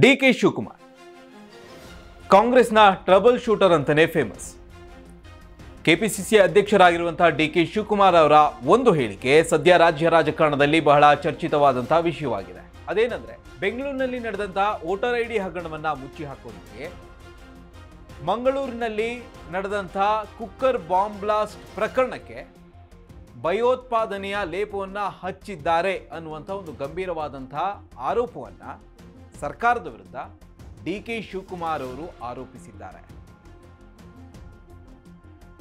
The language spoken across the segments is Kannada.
D K Shivakumar. ಕಾಂಗ್ರೆಸ್ನ ಟ್ರಬಲ್ ಶೂಟರ್ ಅಂತಲೇ ಫೇಮಸ್. ಕೆಪಿಸಿಸಿ ಅಧ್ಯಕ್ಷರಾಗಿರುವಂತಹ ಡಿ ಕೆ ಶಿವಕುಮಾರ್ ಅವರ ಒಂದು ಹೇಳಿಕೆ, ಸದ್ಯ ರಾಜ್ಯ ರಾಜಕಾರಣದಲ್ಲಿ ಬಹಳ ಚರ್ಚಿತವಾದಂತಹ ವಿಷಯವಾಗಿದೆ. ಅದೇನಂದ್ರೆ, ಬೆಂಗಳೂರಿನಲ್ಲಿ ನಡೆದಂತಹ ವೋಟರ್ ಐ ಡಿ ಹಗರಣವನ್ನ ಮುಚ್ಚಿ ಹಾಕೋದಕ್ಕೆ ಮಂಗಳೂರಿನಲ್ಲಿ ನಡೆದಂತಹ ಕುಕ್ಕರ್ ಬಾಂಬ್ ಬ್ಲಾಸ್ಟ್ ಪ್ರಕರಣಕ್ಕೆ ಭಯೋತ್ಪಾದನೆಯ ಲೇಪವನ್ನು ಹಚ್ಚಿದ್ದಾರೆ ಅನ್ನುವಂಥ ಒಂದು ಗಂಭೀರವಾದಂತಹ ಆರೋಪವನ್ನ ಸರ್ಕಾರದ ವಿರುದ್ಧ ಡಿ ಕೆ ಶಿವಕುಮಾರ್ ಅವರು ಆರೋಪಿಸಿದ್ದಾರೆ.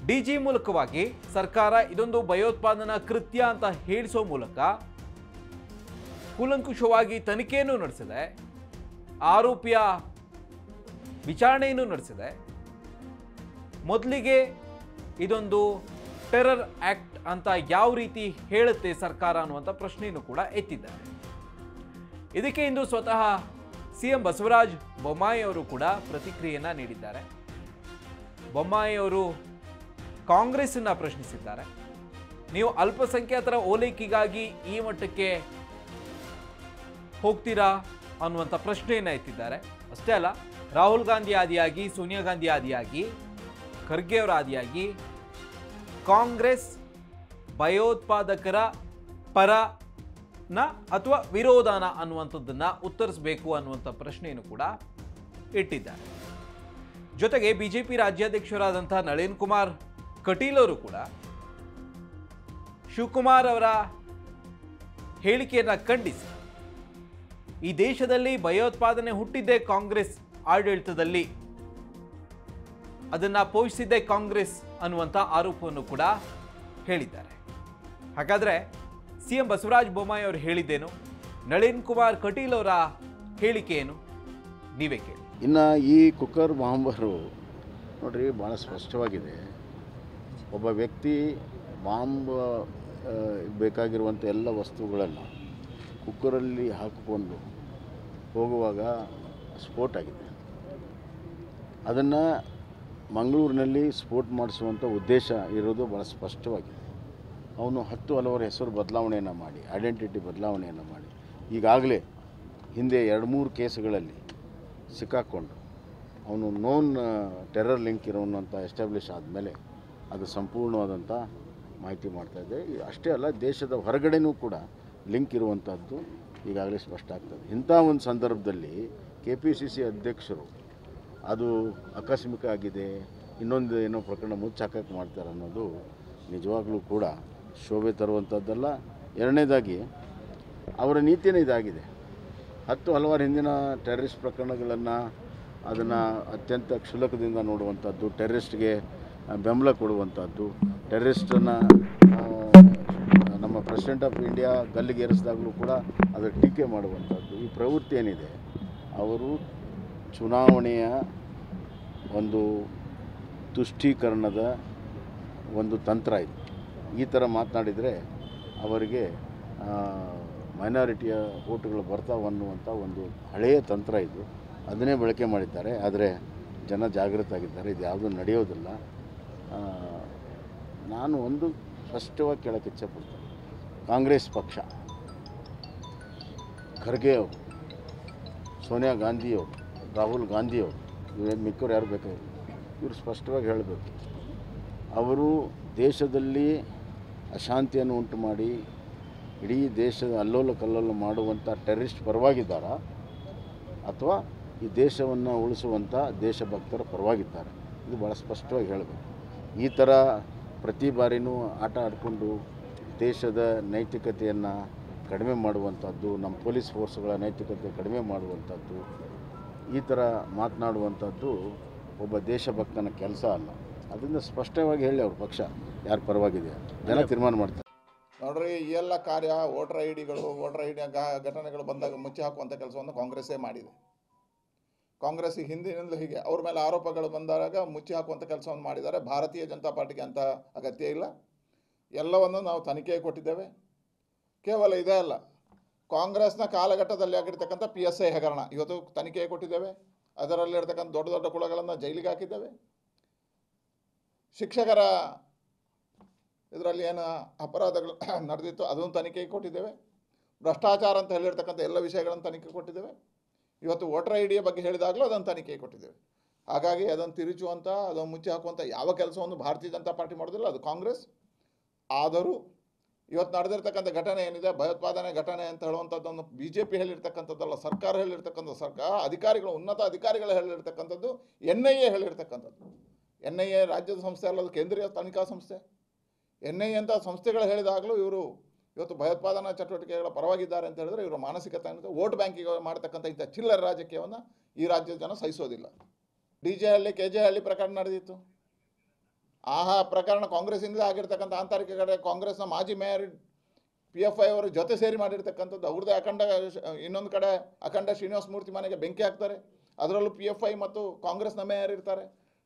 ಡಿಜಿ ಮೂಲಕವಾಗಿ ಸರ್ಕಾರ ಇದೊಂದು ಭಯೋತ್ಪಾದನಾ ಕೃತ್ಯ ಅಂತ ಹೇಳಿಸೋ ಮೂಲಕ ಕೂಲಂಕುಷವಾಗಿ ತನಿಖೆಯನ್ನು ನಡೆಸಿದೆ. ಆರೋಪಿಯ ವಿಚಾರಣೆಯನ್ನು ನಡೆಸಿದೆ. ಮೊದಲಿಗೆ ಇದೊಂದು ಟೆರರ್ ಆಕ್ಟ್ ಅಂತ ಯಾವ ರೀತಿ ಹೇಳುತ್ತೆ ಸರ್ಕಾರ ಅನ್ನುವಂಥ ಪ್ರಶ್ನೆಯನ್ನು ಕೂಡ ಎತ್ತಿದ್ದಾರೆ. ಇದಕ್ಕೆ ಇಂದು ಸ್ವತಃ ಸಿಎಂ ಬಸವರಾಜ್ ಬೊಮ್ಮಾಯಿ ಅವರು ಕೂಡ ಪ್ರತಿಕ್ರಿಯೆಯನ್ನ ನೀಡಿದ್ದಾರೆ. ಬೊಮ್ಮಾಯಿ ಅವರು ಕಾಂಗ್ರೆಸ್ಸನ್ನ ಪ್ರಶ್ನಿಸಿದ್ದಾರೆ. ನೀವು ಅಲ್ಪಸಂಖ್ಯಾತರ ಓಲೈಕೆಗಾಗಿ ಈ ಮಟ್ಟಕ್ಕೆ ಹೋಗ್ತೀರಾ ಅನ್ನುವಂಥ ಪ್ರಶ್ನೆಯನ್ನ ಎತ್ತಿದ್ದಾರೆ. ಅಷ್ಟೇ ಅಲ್ಲ, ರಾಹುಲ್ ಗಾಂಧಿ ಆದಿಯಾಗಿ, ಸೋನಿಯಾ ಗಾಂಧಿ ಆದಿಯಾಗಿ, ಖರ್ಗೆ ಅವರ ಆದಿಯಾಗಿ ಕಾಂಗ್ರೆಸ್ ಭಯೋತ್ಪಾದಕರ ಪರನ ಅಥವಾ ವಿರೋಧನ ಅನ್ನುವಂಥದ್ದನ್ನ ಉತ್ತರಿಸಬೇಕು ಅನ್ನುವಂಥ ಪ್ರಶ್ನೆಯನ್ನು ಕೂಡ ಇಟ್ಟಿದ್ದಾರೆ. ಜೊತೆಗೆ ಬಿಜೆಪಿ ರಾಜ್ಯಾಧ್ಯಕ್ಷರಾದಂಥ ನಳಿನ್ ಕುಮಾರ್ ಕಟೀಲ್ ಅವರು ಕೂಡ ಶಿವಕುಮಾರ್ ಅವರ ಹೇಳಿಕೆಯನ್ನು ಖಂಡಿಸಿ, ಈ ದೇಶದಲ್ಲಿ ಭಯೋತ್ಪಾದನೆ ಹುಟ್ಟಿದ್ದೇ ಕಾಂಗ್ರೆಸ್ ಆಡಳಿತದಲ್ಲಿ ಅದನ್ನ ಪೋಷಿಸಿದ್ದೇ ಕಾಂಗ್ರೆಸ್ ಅನ್ನುವಂಥ ಆರೋಪವನ್ನು ಕೂಡ ಹೇಳಿದ್ದಾರೆ. ಹಾಗಾದ್ರೆ ಸಿಎಂ ಬಸವರಾಜ ಬೊಮ್ಮಾಯಿ ಅವರು ಹೇಳಿದ್ದೇನು? ನಳಿನ್ ಕುಮಾರ್ ಕಟೀಲ್ ಅವರ ಹೇಳಿಕೆ ಏನು? ನೀವೇ ಕೇಳಿ. ಇನ್ನು ಈ ಕುಕ್ಕರ್ ಬಾಂಬರು ನೋಡ್ರಿ ಭಾಳ ಸ್ಪಷ್ಟವಾಗಿದೆ. ಒಬ್ಬ ವ್ಯಕ್ತಿ ಬಾಂಬ್ ಬೇಕಾಗಿರುವಂಥ ಎಲ್ಲ ವಸ್ತುಗಳನ್ನು ಕುಕ್ಕರಲ್ಲಿ ಹಾಕಿಕೊಂಡು ಹೋಗುವಾಗ ಸ್ಫೋಟ ಆಗಿದೆ. ಅದನ್ನು ಮಂಗಳೂರಿನಲ್ಲಿ ಸ್ಫೋಟ್ ಮಾಡಿಸುವಂಥ ಉದ್ದೇಶ ಇರೋದು ಭಾಳ ಸ್ಪಷ್ಟವಾಗಿದೆ. ಅವನು ಹತ್ತು ಹಲವರ ಹೆಸರು ಬದಲಾವಣೆಯನ್ನು ಮಾಡಿ ಐಡೆಂಟಿಟಿ ಬದಲಾವಣೆಯನ್ನು ಮಾಡಿ. ಈಗಾಗಲೇ ಹಿಂದೆ ಎರಡು ಮೂರು ಕೇಸುಗಳಲ್ಲಿ ಸಿಕ್ಕಾಕ್ಕೊಂಡು ಅವನು ನೋನ್ ಟೆರರ್ ಲಿಂಕ್ ಇರೋನು ಎಸ್ಟಾಬ್ಲಿಷ್ ಆದಮೇಲೆ ಅದು ಸಂಪೂರ್ಣವಾದಂಥ ಮಾಹಿತಿ ಮಾಡ್ತಾಯಿದೆ ಅಷ್ಟೇ ಅಲ್ಲ, ದೇಶದ ಹೊರಗಡೆನೂ ಕೂಡ ಲಿಂಕ್ ಇರುವಂಥದ್ದು ಈಗಾಗಲೇ ಸ್ಪಷ್ಟ ಆಗ್ತದೆ. ಇಂಥ ಒಂದು ಸಂದರ್ಭದಲ್ಲಿ ಕೆ ಪಿ ಸಿ ಸಿ ಅಧ್ಯಕ್ಷರು ಅದು ಆಕಸ್ಮಿಕ ಆಗಿದೆ, ಇನ್ನೊಂದು ಏನೋ ಪ್ರಕರಣ ಮುಚ್ಚಾಕಕ್ಕೆ ಮಾಡ್ತಾರೆ ಅನ್ನೋದು ನಿಜವಾಗ್ಲೂ ಕೂಡ ಶೋಭೆ ತರುವಂಥದ್ದಲ್ಲ ಎರಡನೇದಾಗಿ, ಅವರ ನೀತಿನೇ ಇದಾಗಿದೆ. ಹತ್ತು ಹಲವಾರು ಹಿಂದಿನ ಟೆರರಿಸ್ಟ್ ಪ್ರಕರಣಗಳನ್ನು ಅದನ್ನು ಅತ್ಯಂತ ಕ್ಷುಲ್ಲಕದಿಂದ ನೋಡುವಂಥದ್ದು ಟೆರರಿಸ್ಟ್ಗೆ ಬೆಂಬಲ ಕೊಡುವಂಥದ್ದು ಟೆರರಿಸ್ಟನ್ನು ನಮ್ಮ ಪ್ರೆಸಿಡೆಂಟ್ ಆಫ್ ಇಂಡಿಯಾ ಗಲ್ಲಿಗೇರಿಸಿದಾಗಲೂ ಕೂಡ ಅದರ ಟೀಕೆ ಮಾಡುವಂಥದ್ದು ಈ ಪ್ರವೃತ್ತಿ ಏನಿದೆ, ಅವರು ಚುನಾವಣೆಯ ಒಂದು ತುಷ್ಟೀಕರಣದ ಒಂದು ತಂತ್ರ ಇದು. ಈ ಥರ ಮಾತನಾಡಿದರೆ ಅವರಿಗೆ ಮೈನಾರಿಟಿಯ ಓಟುಗಳು ಬರ್ತಾವೆ ಅನ್ನುವಂಥ ಒಂದು ಹಳೆಯ ತಂತ್ರ ಇದು. ಅದನ್ನೇ ಬಳಕೆ ಮಾಡಿದ್ದಾರೆ. ಆದರೆ ಜನ ಜಾಗೃತ ಆಗಿದ್ದಾರೆ. ಇದು ಯಾವುದೂ ನಡೆಯೋದಿಲ್ಲ. ನಾನು ಒಂದು ಸ್ಪಷ್ಟವಾಗಿ ಕೇಳೋಕ್ಕೆ ಇಚ್ಛೆಪಡ್ತೇನೆ. ಕಾಂಗ್ರೆಸ್ ಪಕ್ಷ, ಖರ್ಗೆ ಅವರು, ಸೋನಿಯಾ ಗಾಂಧಿಯವರು ರಾಹುಲ್ ಗಾಂಧಿಯವರು ಇವ್ರು ಮಿಕ್ಕವ್ರು ಯಾರು ಬೇಕಾಗಿಲ್ಲ. ಇವರು ಸ್ಪಷ್ಟವಾಗಿ ಹೇಳಬೇಕು. ಅವರು ದೇಶದಲ್ಲಿ ಅಶಾಂತಿಯನ್ನು ಉಂಟು ಮಾಡಿ ಇಡೀ ದೇಶದ ಅಲ್ಲೋಲ ಕಲ್ಲೋಲ ಮಾಡುವಂಥ ಟೆರರಿಸ್ಟ್ ಪರವಾಗಿದ್ದಾರಾ? ಅಥವಾ ಈ ದೇಶವನ್ನು ಉಳಿಸುವಂಥ ದೇಶಭಕ್ತರ ಪರವಾಗಿದ್ದಾರೆ? ಇದು ಭಾಳ ಸ್ಪಷ್ಟವಾಗಿ ಹೇಳಬೇಕು. ಈ ಥರ ಪ್ರತಿ ಬಾರಿನೂ ಆಟ ಆಡಿಕೊಂಡು ದೇಶದ ನೈತಿಕತೆಯನ್ನು ಕಡಿಮೆ ಮಾಡುವಂಥದ್ದು, ನಮ್ಮ ಪೊಲೀಸ್ ಫೋರ್ಸ್ಗಳ ನೈತಿಕತೆ ಕಡಿಮೆ ಮಾಡುವಂಥದ್ದು, ಈ ಥರ ಮಾತನಾಡುವಂಥದ್ದು ಒಬ್ಬ ದೇಶಭಕ್ತನ ಕೆಲಸ ಅಲ್ಲ. ಅದರಿಂದ ಸ್ಪಷ್ಟವಾಗಿ ಹೇಳಿ ಅವ್ರ ಪಕ್ಷ. ಯಾರ ಪರವಾಗಿದೆ ಜನ ತೀರ್ಮಾನ ಮಾಡ್ತಾರೆ. ನೋಡ್ರಿ ಈ ಎಲ್ಲ ಕಾರ್ಯ ವೋಟರ್ ಐ ಡಿಗಳು ವೋಟರ್ ಐ ಡಿ ಘಟನೆಗಳು ಬಂದಾಗ ಮುಚ್ಚಿ ಹಾಕುವಂಥ ಕೆಲಸವನ್ನು ಕಾಂಗ್ರೆಸ್ಸೇ ಮಾಡಿದೆ. ಕಾಂಗ್ರೆಸ್ ಹಿಂದಿನಿಂದಲೂ ಹೀಗೆ ಅವ್ರ ಮೇಲೆ ಆರೋಪಗಳು ಬಂದಾಗ ಮುಚ್ಚಿ ಹಾಕುವಂಥ ಕೆಲಸವನ್ನು ಮಾಡಿದ್ದಾರೆ. ಭಾರತೀಯ ಜನತಾ ಪಾರ್ಟಿಗೆ ಅಂತ ಅಗತ್ಯ ಇಲ್ಲ. ಎಲ್ಲವನ್ನು ನಾವು ತನಿಖೆ ಕೊಟ್ಟಿದ್ದೇವೆ. ಕೇವಲ ಇದೇ ಅಲ್ಲ ಕಾಂಗ್ರೆಸ್ನ ಕಾಲಘಟ್ಟದಲ್ಲಿ ಆಗಿರ್ತಕ್ಕಂಥ ಪಿ ಎಸ್ ಐ ಹಗರಣ ಇವತ್ತು ತನಿಖೆ ಕೊಟ್ಟಿದ್ದೇವೆ. ಅದರಲ್ಲಿರ್ತಕ್ಕಂಥ ದೊಡ್ಡ ದೊಡ್ಡ ಕುಳಗಳನ್ನು ಜೈಲಿಗೆ ಹಾಕಿದ್ದೇವೆ. ಶಿಕ್ಷಕರ ಇದರಲ್ಲಿ ಏನು ಅಪರಾಧಗಳು ನಡೆದಿತ್ತು ಅದನ್ನು ತನಿಖೆಗೆ ಕೊಟ್ಟಿದ್ದೇವೆ. ಭ್ರಷ್ಟಾಚಾರ ಅಂತ ಹೇಳಿರ್ತಕ್ಕಂಥ ಎಲ್ಲ ವಿಷಯಗಳನ್ನು ತನಿಖೆ ಕೊಟ್ಟಿದ್ದೇವೆ. ಇವತ್ತು ವೋಟರ್ ಐ ಡಿಯ ಬಗ್ಗೆ ಹೇಳಿದಾಗಲೂ ಅದನ್ನು ತನಿಖೆಗೆ ಕೊಟ್ಟಿದ್ದೇವೆ. ಹಾಗಾಗಿ ಅದನ್ನು ತಿರುಚುವಂಥ, ಅದನ್ನು ಮುಚ್ಚಿ ಹಾಕುವಂಥ ಯಾವ ಕೆಲಸವನ್ನು ಭಾರತೀಯ ಜನತಾ ಪಾರ್ಟಿ ಮಾಡೋದಿಲ್ಲ, ಅದು ಕಾಂಗ್ರೆಸ್. ಆದರೂ ಇವತ್ತು ನಡೆದಿರ್ತಕ್ಕಂಥ ಘಟನೆ ಏನಿದೆ, ಭಯೋತ್ಪಾದನೆ ಘಟನೆ ಅಂತ ಹೇಳುವಂಥದ್ದನ್ನು ಬಿ ಜೆ ಪಿ ಹೇಳಿರ್ತಕ್ಕಂಥದ್ದಲ್ಲ, ಸರ್ಕಾರ ಹೇಳಿರ್ತಕ್ಕಂಥ ಸರ್ಕಾರ, ಅಧಿಕಾರಿಗಳು, ಉನ್ನತ ಅಧಿಕಾರಿಗಳು ಹೇಳಿರ್ತಕ್ಕಂಥದ್ದು, ಎನ್ ಐ ಎ ಹೇಳಿರ್ತಕ್ಕಂಥದ್ದು. ಎನ್ ಐ ಎ ರಾಜ್ಯದ ಸಂಸ್ಥೆ ಅಲ್ಲ, ಅದು ಕೇಂದ್ರೀಯ ತನಿಖಾ ಸಂಸ್ಥೆ. ಎನ್ ಐ ಅಂತ ಸಂಸ್ಥೆಗಳು ಹೇಳಿದಾಗಲೂ ಇವರು ಇವತ್ತು ಭಯೋತ್ಪಾದನಾ ಚಟುವಟಿಕೆಗಳ ಪರವಾಗಿದ್ದಾರೆ ಅಂತ ಹೇಳಿದ್ರೆ ಇವರ ಮಾನಸಿಕತೆ ವೋಟ್ ಬ್ಯಾಂಕಿಗೆ ಮಾಡ್ತಕ್ಕಂಥ ಇಂಥ ಚಿಲ್ಲರ ರಾಜಕೀಯವನ್ನು ಈ ರಾಜ್ಯದ ಜನ ಸಹಿಸೋದಿಲ್ಲ. D J Halli, K J Halli ಪ್ರಕರಣ ನಡೆದಿತ್ತು. ಆಹಾ ಪ್ರಕರಣ ಕಾಂಗ್ರೆಸ್ಸಿಂದಲೇ ಆಗಿರ್ತಕ್ಕಂಥ ಆಂತರಿಕ ಕಡೆ ಕಾಂಗ್ರೆಸ್ನ ಮಾಜಿ ಮೇಯರ್ ಪಿ ಎಫ್ ಐ ಅವರು ಜೊತೆ ಸೇರಿ ಮಾಡಿರ್ತಕ್ಕಂಥದ್ದು, ಅವ್ರದ್ದೇ ಅಖಂಡ ಇನ್ನೊಂದು ಕಡೆ ಅಖಂಡ ಶ್ರೀನಿವಾಸ ಮೂರ್ತಿ ಮನೆಗೆ ಬೆಂಕಿ ಹಾಕ್ತಾರೆ. ಅದರಲ್ಲೂ ಪಿ ಎಫ್ ಐ ಮತ್ತು ಕಾಂಗ್ರೆಸ್ನ ಮೇಯರ್ ಇರ್ತಾರೆ.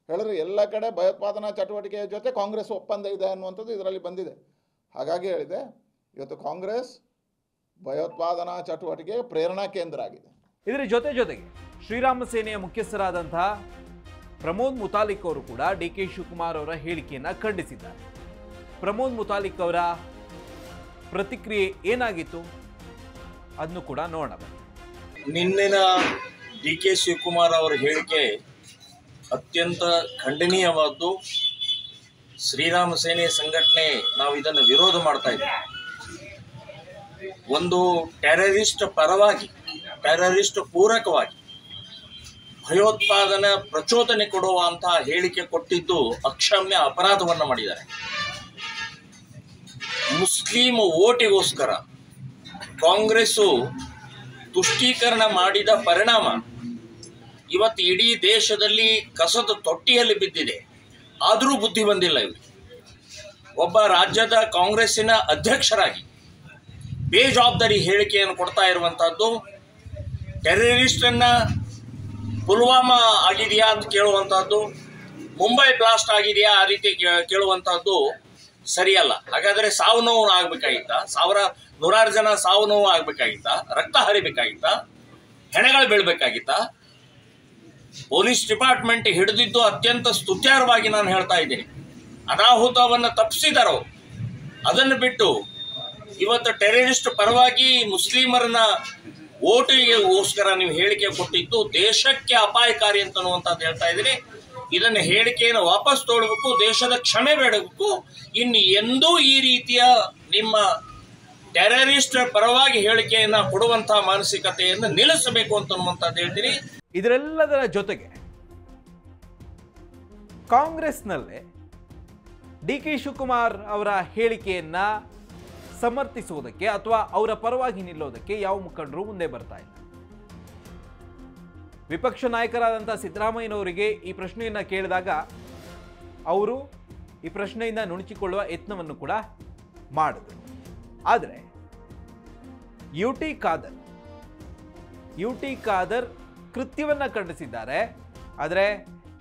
ಹೇಳಿದ್ರೆ ಎಲ್ಲ ಕಡೆ ಭಯೋತ್ಪಾದನಾ ಚಟುವಟಿಕೆಯ ಜೊತೆ ಕಾಂಗ್ರೆಸ್ ಒಪ್ಪಂದ ಇದೆ ಅನ್ನುವಂಥದ್ದು ಇದರಲ್ಲಿ ಬಂದಿದೆ. ಹಾಗಾಗಿ ಹೇಳಿದೆ ಇವತ್ತು ಕಾಂಗ್ರೆಸ್ ಭಯೋತ್ಪಾದನಾ ಚಟುವಟಿಕೆ ಪ್ರೇರಣಾ ಕೇಂದ್ರ ಆಗಿದೆ. ಇದರ ಜೊತೆ ಜೊತೆಗೆ ಶ್ರೀರಾಮ ಸೇನೆಯ ಮುಖ್ಯಸ್ಥರಾದಂತಹ ಪ್ರಮೋದ್ ಮುತಾಲಿಕ್ ಅವರು ಕೂಡ ಡಿ ಕೆ ಶಿವಕುಮಾರ್ ಅವರ ಹೇಳಿಕೆಯನ್ನು ಖಂಡಿಸಿದ್ದಾರೆ. ಪ್ರಮೋದ್ ಮುತಾಲಿಕ್ ಅವರ ಪ್ರತಿಕ್ರಿಯೆ ಏನಾಗಿತ್ತು ಅದನ್ನು ಕೂಡ ನೋಡೋಣ. ನಿನ್ನಿನ ಡಿ ಕೆ ಶಿವಕುಮಾರ್ ಅವರ ಹೇಳಿಕೆ ಅತ್ಯಂತ ಖಂಡನೀಯವಾದ್ದು ಶ್ರೀರಾಮ ಸೇನೆ ಸಂಘಟನೆ ನಾವು ಇದನ್ನು ವಿರೋಧ ಮಾಡ್ತಾ ಇದ್ದೀವಿ. ಒಂದು ಟೆರರಿಸ್ಟ್ ಪರವಾಗಿ, ಟೆರರಿಸ್ಟ್ ಪೂರಕವಾಗಿ ಭಯೋತ್ಪಾದನೆ ಪ್ರಚೋದನೆ ಕೊಡುವಂತಹ ಹೇಳಿಕೆ ಕೊಟ್ಟಿದ್ದು ಅಕ್ಷಮ್ಯ ಅಪರಾಧವನ್ನು ಮಾಡಿದ್ದಾರೆ. ಮುಸ್ಲಿಂ ಓಟಿಗೋಸ್ಕರ ಕಾಂಗ್ರೆಸ್ಸು ತುಷ್ಟೀಕರಣ ಮಾಡಿದ ಪರಿಣಾಮ ಇವತ್ತು ಇಡೀ ದೇಶದಲ್ಲಿ ಕಸದ ತೊಟ್ಟಿಯಲ್ಲಿ ಬಿದ್ದಿದೆ. ಆದರೂ ಬುದ್ಧಿ ಬಂದಿಲ್ಲ ಇವರು. ಒಬ್ಬ ರಾಜ್ಯದ ಕಾಂಗ್ರೆಸ್ಸಿನ ಅಧ್ಯಕ್ಷರಾಗಿ ಬೇಜವಾಬ್ದಾರಿ ಹೇಳಿಕೆಯನ್ನು ಕೊಡ್ತಾ ಇರುವಂಥದ್ದು ಟೆರರಿಸ್ಟನ್ನ ಪುಲ್ವಾಮಾ ಆಗಿದೆಯಾ ಅಂತ ಕೇಳುವಂಥದ್ದು ಮುಂಬೈ ಬ್ಲಾಸ್ಟ್ ಆಗಿದೆಯಾ ಆ ರೀತಿ ಕೇಳುವಂಥದ್ದು ಸರಿಯಲ್ಲ. ಹಾಗಾದರೆ ಸಾವು ನೋವು ಆಗಬೇಕಾಗಿತ್ತ? ಸಾವಿರ, ನೂರಾರು ಜನ ಸಾವು ನೋವು ಆಗಬೇಕಾಗಿತ್ತ? ರಕ್ತ ಹರಿಬೇಕಾಗಿತ್ತ? ಹೆಣಗಳು ಬೀಳ್ಬೇಕಾಗಿತ್ತ? ಪೊಲೀಸ್ ಡಿಪಾರ್ಟ್ಮೆಂಟ್ ಹಿಡಿದಿದ್ದು ಅತ್ಯಂತ ಸ್ತುತ್ಯಾರ್ಹವಾಗಿ ನಾನು ಹೇಳ್ತಾ ಇದ್ದೀನಿ. ಅನಾಹುತವನ್ನು ತಪ್ಪಿಸಿದಾರೋ ಅದನ್ನು ಬಿಟ್ಟು ಇವತ್ತು ಟೆರರಿಸ್ಟ್ ಪರವಾಗಿ ಮುಸ್ಲಿಮರನ್ನ ಓಟಿಗೋಸ್ಕರ ನೀವು ಹೇಳಿಕೆ ಕೊಟ್ಟಿದ್ದು ದೇಶಕ್ಕೆ ಅಪಾಯಕಾರಿ ಅಂತ ಅನ್ನುವಂಥದ್ದು ಹೇಳ್ತಾ ಇದ್ದೀನಿ. ಇದನ್ನ ಹೇಳಿಕೆಯನ್ನು ವಾಪಸ್ ತೋಡಬೇಕು ದೇಶದ ಕ್ಷಮೆ ಬೇಡಬೇಕು. ಇನ್ನು ಎಂದೂ ಈ ರೀತಿಯ ನಿಮ್ಮ ಟೆರರಿಸ್ಟ್ ಪರವಾಗಿ ಹೇಳಿಕೆಯನ್ನು ಕೊಡುವಂತಹ ಮಾನಸಿಕತೆಯನ್ನು ನಿಲ್ಲಿಸಬೇಕು ಅಂತ ಅನ್ನುವಂಥದ್ದು ಹೇಳ್ತೀನಿ. ಇದರೆಲ್ಲದರ ಜೊತೆಗೆ ಕಾಂಗ್ರೆಸ್ನಲ್ಲೇ ಡಿ ಕೆ ಶಿವಕುಮಾರ್ ಅವರ ಹೇಳಿಕೆಯನ್ನು ಸಮರ್ಥಿಸುವುದಕ್ಕೆ ಅಥವಾ ಅವರ ಪರವಾಗಿ ನಿಲ್ಲೋದಕ್ಕೆ ಯಾವ ಮುಖಂಡರು ಮುಂದೆ ಬರ್ತಾ ಇಲ್ಲ. ವಿಪಕ್ಷ ನಾಯಕರಾದಂಥ ಸಿದ್ದರಾಮಯ್ಯನವರಿಗೆ ಈ ಪ್ರಶ್ನೆಯನ್ನು ಕೇಳಿದಾಗ ಅವರು ಈ ಪ್ರಶ್ನೆಯಿಂದ ನುಣುಚಿಕೊಳ್ಳುವ ಯತ್ನವನ್ನು ಕೂಡ ಮಾಡಿದ್ರು. ಆದರೆ, U T Khader, U T Khader ಕೃತ್ಯವನ್ನ ಖಂಡಿಸಿದ್ದಾರೆ. ಆದರೆ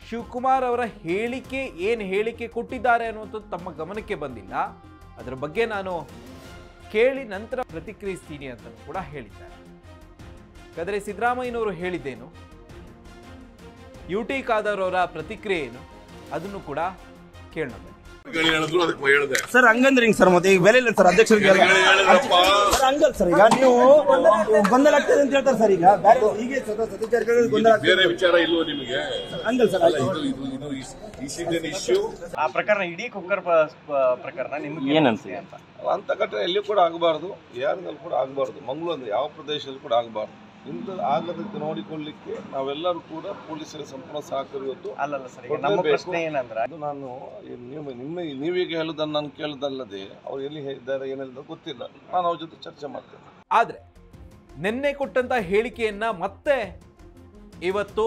ಶಿವಕುಮಾರ್ ಅವರ ಹೇಳಿಕೆ ಏನು ಹೇಳಿಕೆ ಕೊಟ್ಟಿದ್ದಾರೆ ಅನ್ನುವಂಥದ್ದು ತಮ್ಮ ಗಮನಕ್ಕೆ ಬಂದಿಲ್ಲ. ಅದರ ಬಗ್ಗೆ ನಾನು ಕೇಳಿ ನಂತರ ಪ್ರತಿಕ್ರಿಯಿಸ್ತೀನಿ ಅಂತ ಕೂಡ ಹೇಳಿದ್ದಾರೆ. ಹಾಗಾದರೆ ಸಿದ್ದರಾಮಯ್ಯನವರು ಹೇಳಿದ್ದೇನು? ಯು ಟಿ ಖಾದರ್ ಅವರ ಪ್ರತಿಕ್ರಿಯೆ ಏನು? ಅದನ್ನು ಕೂಡ ಕೇಳೋಣ. ಹೇಳಿದ್ರು ಅದಕ್ಕೆ ಹೇಳಿದೆ. ಸರ್ ಹಂಗಂದ್ರೆ ಹಿಂಗ್ ಸರ್ ಮತ್ತೆ? ಈಗ ಬೆಲೆ ಇಲ್ಲ ಸರ್ ಅಧ್ಯಕ್ಷರಿಗೆ ಎಲ್ಲ. ಹೇಳಿದ್ರಪ್ಪ ಸರ್ ಹಂಗಲ್ಲ ಸರ್ ಈಗ ನೀವು ಗೊಂದಲ ಆಗ್ತದೆ ಅಂತ ಹೇಳ್ತಾರೆ ಸರ್ ಈಗ. ಬೇರೆ ಹೀಗೆ ಸರ್ ಸದಸ್ಯರಿಗೆ ಗೊಂದಲ ಆಗ್ತದೆ. ಬೇರೆ ವಿಚಾರ ಇಲ್ವೋ ನಿಮಗೆ? ಹಂಗಲ್ಲ ಸರ್ ಅಲ್ಲ ಇದು ಇದು ಇದು ಇಸ್ ಇಶ್ಯೂ ಆ ಪ್ರಕರಣ ಇಡೀ ಕುಕ್ಕರ್ ಪ- ಪ- ಪ್ರಕರಣ ನಿಮ್ಗೆ ಏನನ್ಸಿದೆ ಅಂತ. ಅಂತ ಘಟನೆ ಎಲ್ಲಿ ಕೂಡ ಆಗಬಾರ್ದು. ಯಾರಿನಲ್ಲಿ ಕೂಡ ಆಗಬಾರ್ದು. ಮಂಗಳೂರು ಅಂದ್ರೆ ಯಾವ ಪ್ರದೇಶದಲ್ಲಿ ಕೂಡ ಆಗಬಾರ್ದು. ಇಂಥ ಆಗದಕ್ಕೆ ನೋಡಿಕೊಳ್ಳಿಕ್ಕೆ ನಾವೆಲ್ಲರೂ ಕೂಡ ಪೊಲೀಸರ ಸಂಪೂರ್ಣ ಸಹಕಾರ ಇವತ್ತು. ಅಲ್ಲಲ್ಲ ಸರ್ ಈಗ ನಮ್ಮ ಪ್ರಶ್ನೆ ಏನಂದ್ರೆ ಅದು ನಾನು ನಿಮ್ಮ ನೀವು ನಿಮ್ಮ ನೀವೀಗ ಹೇಳುದನ್ನು ನಾನು ಕೇಳೋದಲ್ಲದೆ ಅವ್ರು ಎಲ್ಲಿ ಇದ್ದಾರೆ ಏನಿಲ್ಲ ಗೊತ್ತಿಲ್ಲ. ನಾನು ಅವ್ರ ಜೊತೆ ಚರ್ಚೆ ಮಾಡ್ತೇನೆ. ಆದರೆ ನಿನ್ನೆ ಕೊಟ್ಟಂತ ಹೇಳಿಕೆಯನ್ನ ಮತ್ತೆ ಇವತ್ತು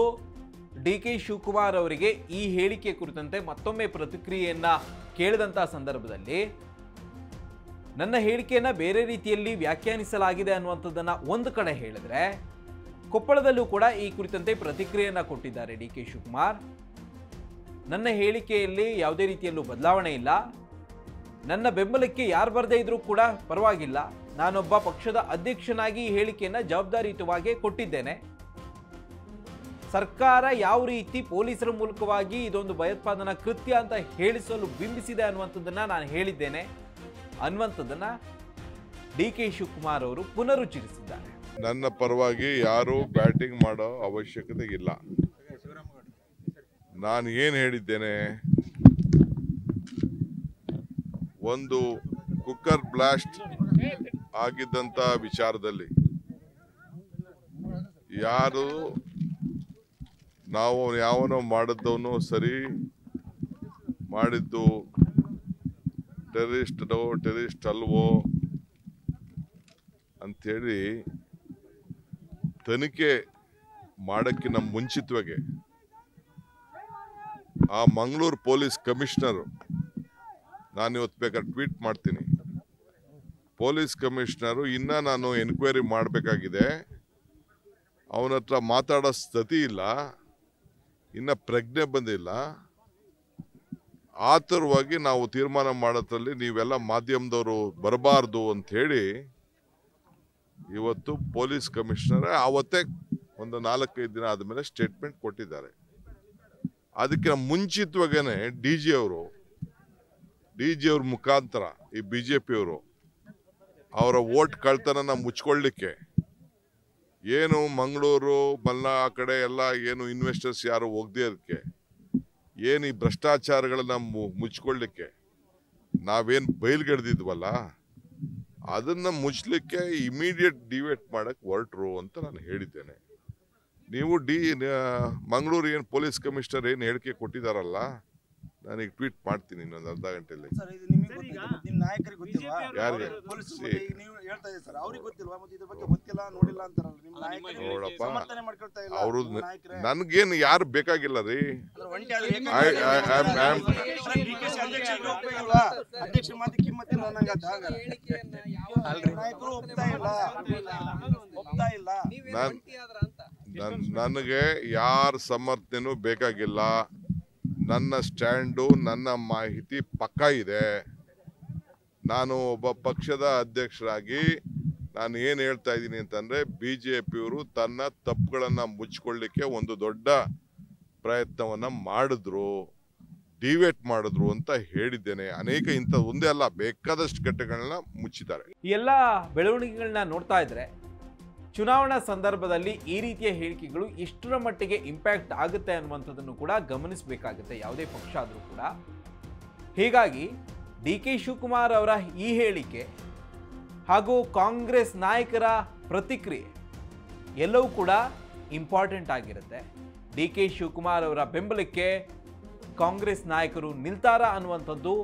ಡಿ ಕೆ ಶಿವಕುಮಾರ್ ಅವರಿಗೆ ಈ ಹೇಳಿಕೆ ಕುರಿತಂತೆ ಮತ್ತೊಮ್ಮೆ ಪ್ರತಿಕ್ರಿಯೆಯನ್ನ ಕೇಳಿದಂತಹ ಸಂದರ್ಭದಲ್ಲಿ ನನ್ನ ಹೇಳಿಕೆಯನ್ನು ಬೇರೆ ರೀತಿಯಲ್ಲಿ ವ್ಯಾಖ್ಯಾನಿಸಲಾಗಿದೆ ಅನ್ನುವಂಥದ್ದನ್ನು ಒಂದು ಕಡೆ ಹೇಳಿದ್ರೆ, ಕೊಪ್ಪಳದಲ್ಲೂ ಕೂಡ ಈ ಕುರಿತಂತೆ ಪ್ರತಿಕ್ರಿಯೆಯನ್ನು ಕೊಟ್ಟಿದ್ದಾರೆ ಡಿ ಕೆ ಶಿವಕುಮಾರ್. ನನ್ನ ಹೇಳಿಕೆಯಲ್ಲಿ ಯಾವುದೇ ರೀತಿಯಲ್ಲೂ ಬದಲಾವಣೆ ಇಲ್ಲ. ನನ್ನ ಬೆಂಬಲಕ್ಕೆ ಯಾರು ಬರದೇ ಇದ್ರೂ ಕೂಡ ಪರವಾಗಿಲ್ಲ. ನಾನೊಬ್ಬ ಪಕ್ಷದ ಅಧ್ಯಕ್ಷನಾಗಿ ಈ ಹೇಳಿಕೆಯನ್ನು ಜವಾಬ್ದಾರಿಯುತವಾಗಿ ಕೊಟ್ಟಿದ್ದೇನೆ. ಸರ್ಕಾರ ಯಾವ ರೀತಿ ಪೊಲೀಸರ ಮೂಲಕವಾಗಿ ಇದೊಂದು ಭಯೋತ್ಪಾದನಾ ಕೃತ್ಯ ಅಂತ ಹೇಳಿಸಲು ಬಿಂಬಿಸಿದೆ ಅನ್ನುವಂಥದ್ದನ್ನು ನಾನು ಹೇಳಿದ್ದೇನೆ. ಅನ್ನುವಂಥದ್ದನ್ನ ಡಿ ಕೆ ಶಿವಕುಮಾರ್ ಅವರು ಪುನರುಚ್ಚರಿಸಿದ್ದಾರೆ. ನನ್ನ ಪರವಾಗಿ ಯಾರು ಬ್ಯಾಟಿಂಗ್ ಮಾಡೋ ಅವಶ್ಯಕತೆ ಇಲ್ಲ. ನಾನು ಏನು ಹೇಳಿದ್ದೇನೆ? ಒಂದು ಕುಕ್ಕರ್ ಬ್ಲಾಸ್ಟ್ ಆಗಿದ್ದಂಥ ವಿಚಾರದಲ್ಲಿ ಯಾರು ನಾವು ಯಾವನೋ ಮಾಡಿದ್ದವನು ಸರಿ ಮಾಡಿದ್ದು ಟೆರರಿಸ್ಟೋ ಟೆರಿಸ್ಟ್ ಅಲ್ವೋ? ಅಂಥೇಳಿ ತನಿಖೆ ಮಾಡೋಕ್ಕಿಂತ ಮುಂಚಿತವಾಗಿ ಆ ಮಂಗಳೂರು ಪೊಲೀಸ್ ಕಮಿಷನರು ನಾನು ಇವತ್ತು ಬೇಕಾದ್ರೆ ಟ್ವೀಟ್ ಮಾಡ್ತೀನಿ. ಪೊಲೀಸ್ ಕಮಿಷನರು, ಇನ್ನ ನಾನು ಎನ್ಕ್ವೈರಿ ಮಾಡಬೇಕಾಗಿದೆ. ಅವನ ಹತ್ರ ಮಾತಾಡೋ ಸ್ಥಿತಿ ಇಲ್ಲ. ಇನ್ನ ಪ್ರಜ್ಞೆ ಬಂದಿಲ್ಲ. ಆತುರವಾಗಿ ನಾವು ತೀರ್ಮಾನ ಮಾಡೋದ್ರಲ್ಲಿ ನೀವೆಲ್ಲ ಮಾಧ್ಯಮದವರು ಬರಬಾರ್ದು ಅಂತ ಹೇಳಿ ಇವತ್ತು ಪೊಲೀಸ್ ಕಮಿಷನರ್ ಆವತ್ತೇ ಒಂದು ನಾಲ್ಕೈದು ದಿನ ಆದಮೇಲೆ ಸ್ಟೇಟ್ಮೆಂಟ್ ಕೊಟ್ಟಿದ್ದಾರೆ. ಅದಕ್ಕಿಂತ ಮುಂಚಿತವಾಗೇನೆ ಡಿ ಜಿ ಅವರು, ಡಿ ಜಿ ಅವ್ರ ಮುಖಾಂತರ ಈ ಬಿ ಜೆ ಪಿಯವರು ಅವರ ಓಟ್ ಕಳ್ತನನ ಮುಚ್ಕೊಳ್ಳಿಕ್ಕೆ ಏನು ಮಂಗಳೂರು ಮಲ್ಲ ಆ ಕಡೆ ಎಲ್ಲ ಏನು ಇನ್ವೆಸ್ಟರ್ಸ್ ಯಾರು ಹೋಗದೆ ಅದಕ್ಕೆ ಏನು ಈ ಭ್ರಷ್ಟಾಚಾರಗಳನ್ನ ಮುಚ್ಕೊಳ್ಳಿಕ್ಕೆ? ನಾವೇನು ಬಯಲ್ಗೆಡ್ದಿದ್ವಲ್ಲ? ಅದನ್ನ ಮುಚ್ಚಲಿಕ್ಕೆ ಇಮಿಡಿಯೇಟ್ ಡಿವೇಟ್ ಮಾಡಕ್ ಹೊರಟ್ರು ಅಂತ ನಾನು ಹೇಳಿದ್ದೇನೆ. ನೀವು ಡಿ ಮಂಗಳೂರು ಏನು ಪೊಲೀಸ್ ಕಮಿಷನರ್ ಏನು ಹೇಳಿಕೆ ಕೊಟ್ಟಿದಾರಲ್ಲ ಈಗ ಟ್ವೀಟ್ ಮಾಡ್ತೀನಿ ಇನ್ನೊಂದು ಅರ್ಧ ಗಂಟೆಯಲ್ಲಿ. ಸರ್ ಇದು ನಿಮಗೆ ಗೊತ್ತಿಲ್ಲ ನಿಮ್ಮ ನಾಯಕರಿಗೆ ಗೊತ್ತಿಲ್ವಾ? ಯಾರಿಗೆ? ಪೊಲೀಸ್ ಸಿ- ನೀವು ಹೇಳ್ತಾ ಸರ್ ಅವ್ರಿಗೆ ಗೊತ್ತಿಲ್ವಾ? ಮತ್ತೆ ಇದ್ರ ಬಗ್ಗೆ ಗೊತ್ತಿಲ್ಲ ನೋಡಿಲ್ಲ ಅಂತಾರಲ್ಲ ನಿಮ್ಮ ನಾಯಕರು ನೋಡಪ್ಪ. ಸಮರ್ಥನೆ ಮಾಡ್ಕೊಳ್ತಾ ಇಲ್ಲ ಅವರು ನನ್ಗೇನು ಯಾರು ಬೇಕಾಗಿಲ್ಲ ರೀ? ನಾನ್ ನನ್- ನನಗೆ ಯಾರ ಸಮರ್ಥನೆನೂ ಬೇಕಾಗಿಲ್ಲ. ನನ್ನ ಸ್ಟ್ಯಾಂಡು, ನನ್ನ ಮಾಹಿತಿ ಪಕ್ಕ ಇದೆ. ನಾನು ಒಬ್ಬ ಪಕ್ಷದ ಅಧ್ಯಕ್ಷರಾಗಿ ನಾನು ಏನು ಹೇಳ್ತಾ ಇದ್ದೀನಿ ಅಂತಂದರೆ ಬಿ ಜೆ ಪಿಯವರು ತನ್ನ ತಪ್ಪುಗಳನ್ನು ಮುಚ್ಕೊಳ್ಳಿಕ್ಕೆ ಒಂದು ದೊಡ್ಡ ಪ್ರಯತ್ನವನ್ನು ಮಾಡಿದ್ರು, ಡಿವೇಟ್ ಮಾಡಿದ್ರು ಅಂತ ಹೇಳಿದ್ದೇನೆ. ಅನೇಕ ಇಂಥ ಒಂದೇ ಅಲ್ಲ, ಬೇಕಾದಷ್ಟು ಘಟ್ಟಗಳನ್ನ ಮುಚ್ಚಿದ್ದಾರೆ. ಈ ಎಲ್ಲ ಬೆಳವಣಿಗೆಗಳನ್ನ ನೋಡ್ತಾ ಇದ್ರೆ ಚುನಾವಣಾ ಸಂದರ್ಭದಲ್ಲಿ ಈ ರೀತಿಯ ಹೇಳಿಕೆಗಳು ಇಷ್ಟರ ಮಟ್ಟಿಗೆ ಇಂಪ್ಯಾಕ್ಟ್ ಆಗುತ್ತೆ ಅನ್ನುವಂಥದ್ದನ್ನು ಕೂಡ ಗಮನಿಸಬೇಕಾಗುತ್ತೆ, ಯಾವುದೇ ಪಕ್ಷ ಆದರೂ ಕೂಡ. ಹೀಗಾಗಿ ಡಿ ಕೆ ಶಿವಕುಮಾರ್ ಅವರ ಈ ಹೇಳಿಕೆ ಹಾಗೂ ಕಾಂಗ್ರೆಸ್ ನಾಯಕರ ಪ್ರತಿಕ್ರಿಯೆ ಎಲ್ಲವೂ ಕೂಡ ಇಂಪಾರ್ಟೆಂಟ್ ಆಗಿರುತ್ತೆ. ಡಿ ಕೆ ಶಿವಕುಮಾರ್ ಅವರ ಬೆಂಬಲಕ್ಕೆ ಕಾಂಗ್ರೆಸ್ ನಾಯಕರು ನಿಲ್ತಾರಾ ಅನ್ನುವಂಥದ್ದು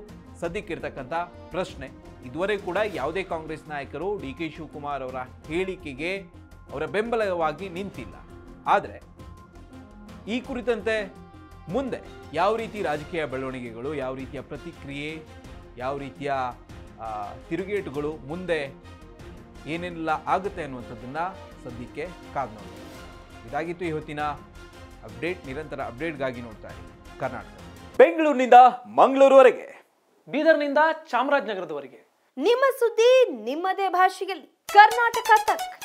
ಸದ್ಯಕ್ಕಿರ್ತಕ್ಕಂಥ ಪ್ರಶ್ನೆ. ಇದುವರೆಗೂ ಕೂಡ ಯಾವುದೇ ಕಾಂಗ್ರೆಸ್ ನಾಯಕರು ಡಿ ಕೆ ಶಿವಕುಮಾರ್ ಅವರ ಹೇಳಿಕೆಗೆ ಅವರ ಬೆಂಬಲವಾಗಿ ನಿಂತಿಲ್ಲ. ಆದರೆ ಈ ಕುರಿತಂತೆ ಮುಂದೆ ಯಾವ ರೀತಿ ರಾಜಕೀಯ ಬೆಳವಣಿಗೆಗಳು, ಯಾವ ರೀತಿಯ ಪ್ರತಿಕ್ರಿಯೆ, ಯಾವ ರೀತಿಯ ತಿರುಗೇಟುಗಳು ಮುಂದೆ ಏನೆಲ್ಲ ಆಗುತ್ತೆ ಅನ್ನುವಂಥದ್ದನ್ನು ಸದ್ಯಕ್ಕೆ ಕಾದು ಇದಾಗಿತ್ತು ಇದಾಗಿತ್ತು ಇವತ್ತಿನ ಅಪ್ಡೇಟ್, ನಿರಂತರ ಅಪ್ಡೇಟ್ಗಾಗಿ ನೋಡ್ತಾ ಇರಿ ಕರ್ನಾಟಕ. ಬೆಂಗಳೂರಿನಿಂದ ಮಂಗಳೂರುವರೆಗೆ. ಬೀದರ್ನಿಂದ ಚಾಮರಾಜನಗರದವರೆಗೆ. ನಿಮ್ಮ ಸುದ್ದಿ ನಿಮ್ಮದೇ ಭಾಷೆಯಲ್ಲಿ. ಕರ್ನಾಟಕ ತಕ್.